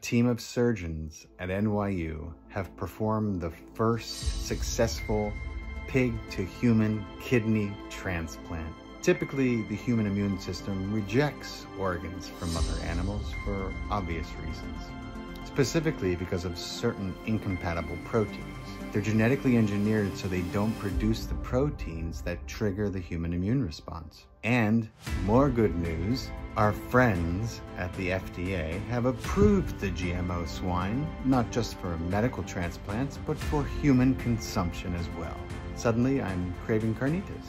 team of surgeons at NYU have performed the first successful pig to human kidney transplant. Typically, the human immune system rejects organs from other animals for obvious reasons, specifically because of certain incompatible proteins. They're genetically engineered so they don't produce the proteins that trigger the human immune response. And more good news, our friends at the FDA have approved the GMO swine, not just for medical transplants, but for human consumption as well. Suddenly, I'm craving carnitas.